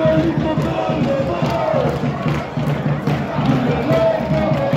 Alcohólico